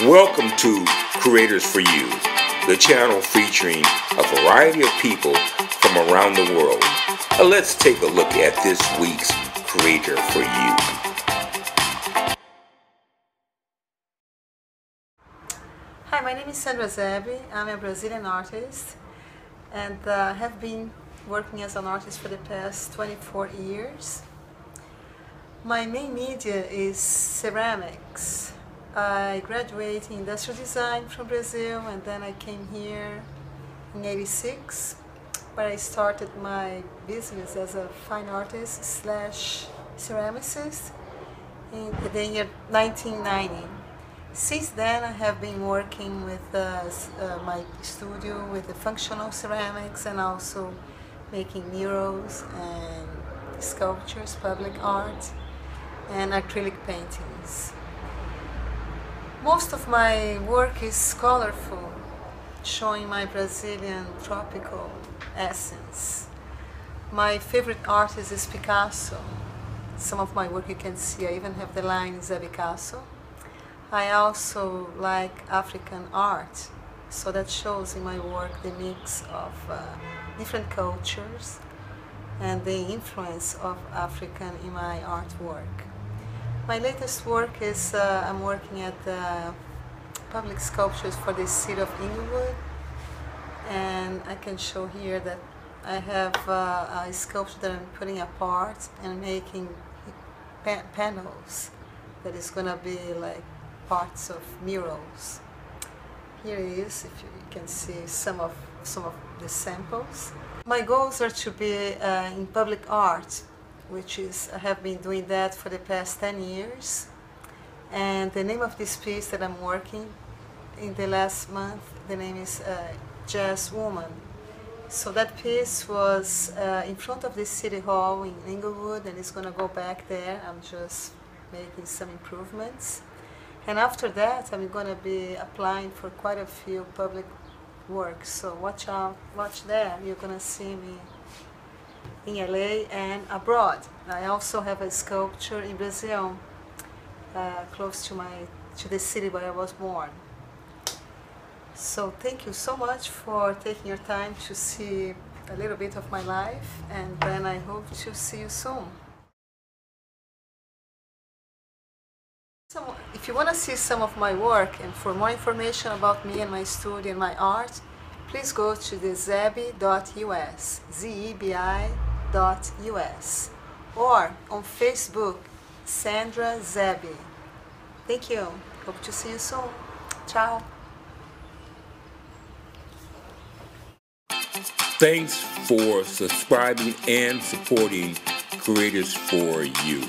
Welcome to Creators for You, the channel featuring a variety of people from around the world. Let's take a look at this week's Creator for You. Hi, my name is Sandra Zebi. I'm a Brazilian artist and uh, have been working as an artist for the past 24 years. My main media is ceramics. I graduated in industrial design from Brazil and then I came here in 86 where I started my business as a fine artist slash ceramicist in the year 1990. Since then I have been working with uh, uh, my studio with the functional ceramics and also making murals and sculptures, public art and acrylic paintings. Most of my work is colorful, showing my Brazilian tropical essence. My favorite artist is Picasso. Some of my work you can see, I even have the line Zé Picasso. I also like African art, so that shows in my work the mix of uh, different cultures and the influence of African in my artwork. My latest work is uh, I'm working at the public sculptures for the city of Inglewood and I can show here that I have uh, a sculpture that I'm putting apart and making pa panels that is gonna be like parts of murals. Here is, if you can see some of some of the samples. My goals are to be uh, in public art which is I have been doing that for the past 10 years. And the name of this piece that I'm working in the last month, the name is uh, Jazz Woman. So that piece was uh, in front of the City Hall in Inglewood and it's going to go back there. I'm just making some improvements. And after that, I'm going to be applying for quite a few public works. So watch out, watch there. You're going to see me in LA and abroad. I also have a sculpture in Brazil, uh, close to my to the city where I was born. So thank you so much for taking your time to see a little bit of my life and then I hope to see you soon. So if you want to see some of my work and for more information about me and my studio and my art, please go to the zebi.us, Z-E-B-I.us, or on Facebook, Sandra Zebi. Thank you. Hope to see you soon. Ciao. Thanks for subscribing and supporting Creators for You.